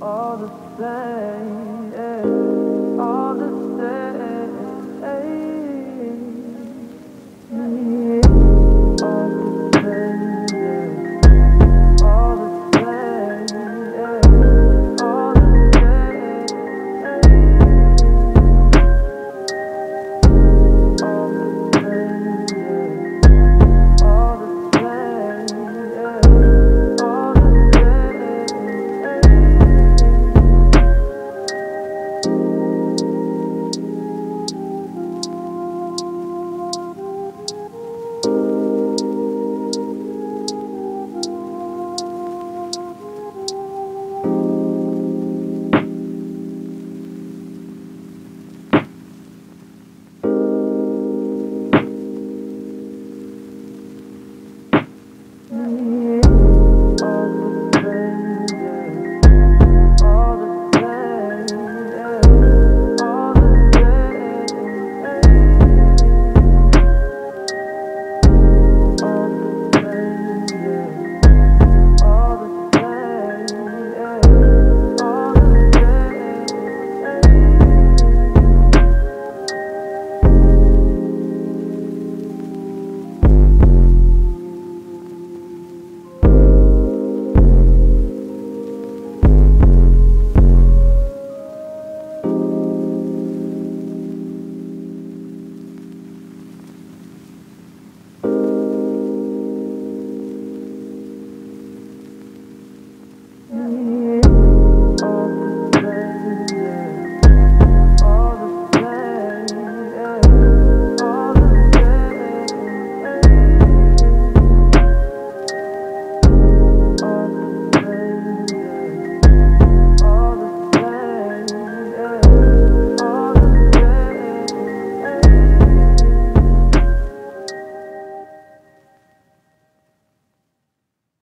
all the same. Yeah.